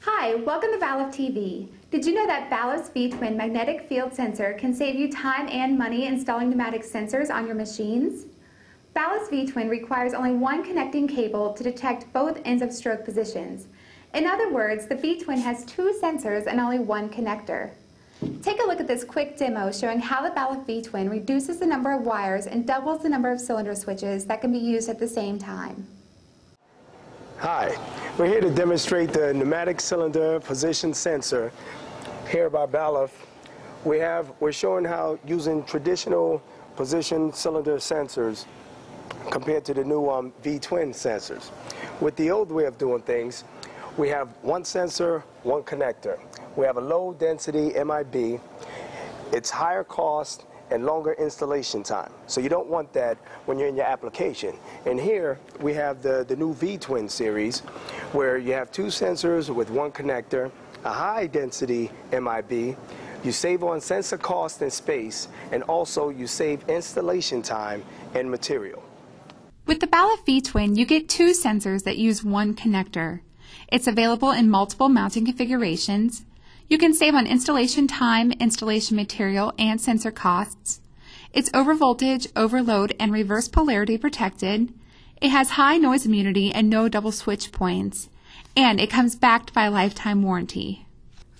Hi, welcome to Balluff TV. Did you know that Balluff's V-Twin magnetic field sensor can save you time and money installing pneumatic sensors on your machines? Balluff's V-Twin requires only one connecting cable to detect both ends of stroke positions. In other words, the V-Twin has two sensors and only one connector. Take a look at this quick demo showing how the Balluff V-Twin reduces the number of wires and doubles the number of cylinder switches that can be used at the same time. Hi, we're here to demonstrate the pneumatic cylinder position sensor here by Balluff. We have, we're showing how using traditional position cylinder sensors compared to the new um, V-twin sensors. With the old way of doing things, we have one sensor, one connector. We have a low density MIB. It's higher cost and longer installation time. So you don't want that when you're in your application. And here we have the, the new V-Twin series where you have two sensors with one connector, a high density MIB, you save on sensor cost and space, and also you save installation time and material. With the Balluff V-Twin, you get two sensors that use one connector. It's available in multiple mounting configurations. You can save on installation time, installation material, and sensor costs. It's overvoltage, overload, and reverse polarity protected. It has high noise immunity and no double switch points. And it comes backed by a lifetime warranty.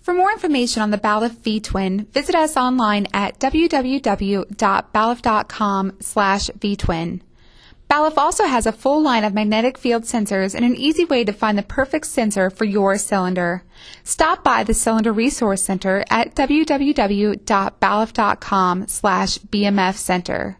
For more information on the Balluff V-Twin, visit us online at www.balluff.com slash V-Twin. Balluff also has a full line of magnetic field sensors and an easy way to find the perfect sensor for your cylinder. Stop by the Cylinder Resource Center at www.balluff.com slash BMF Center.